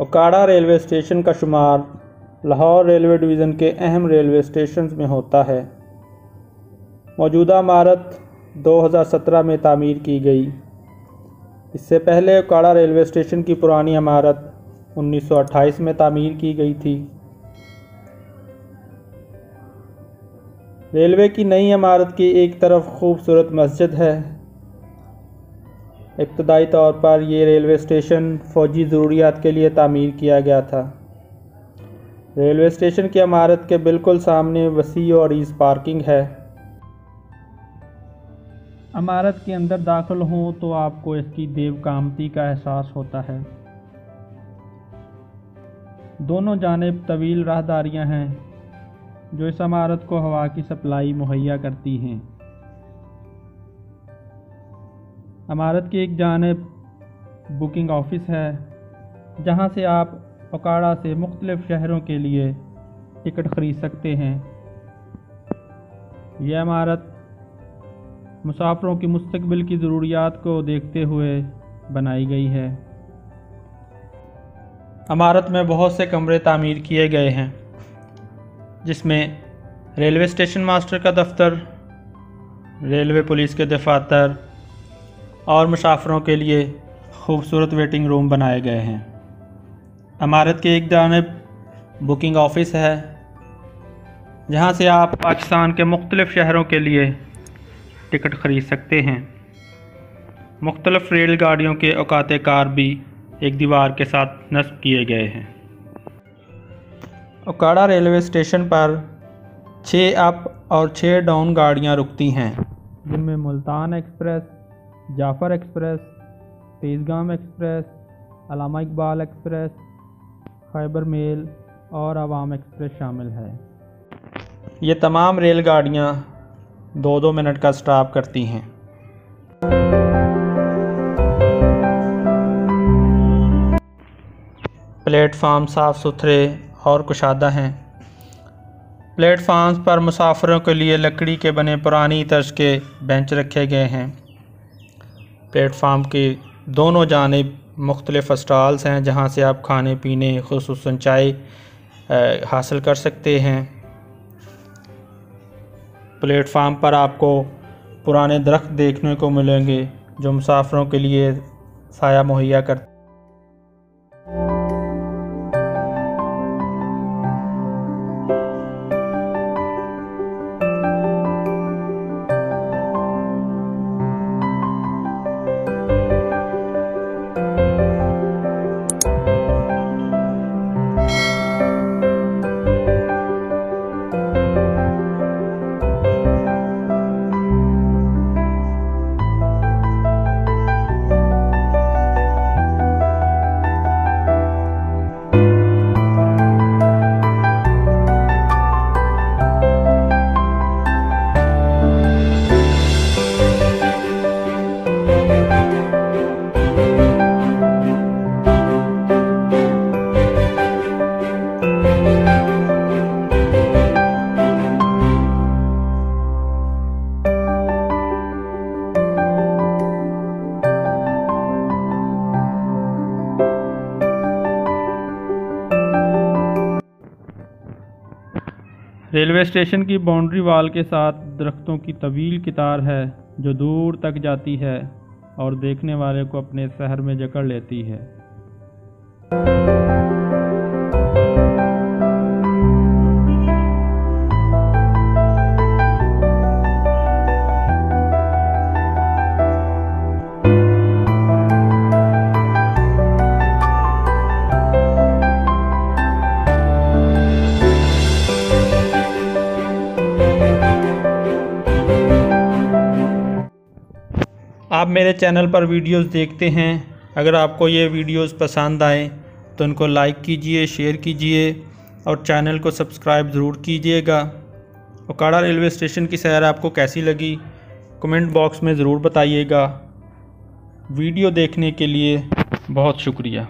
Okara railway station का शुमार Lahore railway division के अहम रेलवे स्टेशन में होता है। मौजूदा इमारत 2017 में तामीर की गई। इससे पहले ओकाड़ा रेलवे स्टेशन की पुरानी इमारत 1928 में तामीर की गई थी। रेलवे की नई इमारत की एक तरफ़ खूबसूरत मस्जिद है इब्तदाई तौर पर यह रेलवे स्टेशन फ़ौजी ज़रूरियात के लिए तामीर किया गया था। रेलवे स्टेशन की इमारत के बिल्कुल सामने वसी और ईज पार्किंग है। इमारत के अंदर दाखिल हों तो आपको इसकी देवकामती का एहसास होता है। दोनों जानब तवील राहदारियाँ हैं, जो इस इमारत को हवा की सप्लाई मुहैया करती हैं। इमारत की एक जानब बुकिंग ऑफ़िस है, जहाँ से आप ओकाड़ा से मुख्तलिफ़ शहरों के लिए टिकट ख़रीद सकते हैं। यह इमारत मुसाफरों की मुस्तबिल की ज़रूरियात को देखते हुए बनाई गई है। इमारत में बहुत से कमरे तामीर किए गए हैं, जिसमें रेलवे स्टेशन मास्टर का दफ्तर, रेलवे पुलिस के दफातर और मुसाफरों के लिए खूबसूरत वेटिंग रूम बनाए गए हैं। इमारत के एक जानब बुकिंग ऑफ़िस है, जहाँ से आप पाकिस्तान के मुख्तलिफ़ शहरों के लिए टिकट ख़रीद सकते हैं। मुख्तलिफ़ रेलगाड़ियों के अवकात कार भी एक दीवार के साथ नस्ब किए गए हैं। ओकाड़ा रेलवे स्टेशन पर छः अप और छः डाउन गाड़ियाँ रुकती हैं, जिनमें Multan express Jaffar express, Tezgam express, Allama Iqbal express, Khyber mail और आवाम एक्सप्रेस शामिल है। ये तमाम रेलगाड़ियाँ दो दो मिनट का स्टॉप करती हैं। प्लेटफार्म साफ़ सुथरे और कुशादा हैं। प्लेटफार्म्स पर मुसाफरों के लिए लकड़ी के बने पुरानी तर्ज के बेंच रखे गए हैं। प्लेटफार्म के दोनों जानब मुख्तलिफ़ स्टॉल्स हैं जहाँ से आप खाने, पीने, खसूस चाय हासिल कर सकते हैं। प्लेटफार्म पर आपको पुराने दरख्त देखने को मिलेंगे जो मुसाफरों के लिए साया मुहैया करते रेलवे स्टेशन की बाउंड्री वाल के साथ दरख्तों की तवील कतार है, जो दूर तक जाती है और देखने वाले को अपने शहर में जकड़ लेती है। आप मेरे चैनल पर वीडियोस देखते हैं, अगर आपको ये वीडियोस पसंद आए तो उनको लाइक कीजिए, शेयर कीजिए, और चैनल को सब्सक्राइब ज़रूर कीजिएगा। ओकाड़ा रेलवे स्टेशन की सैर आपको कैसी लगी, कमेंट बॉक्स में ज़रूर बताइएगा। वीडियो देखने के लिए बहुत शुक्रिया।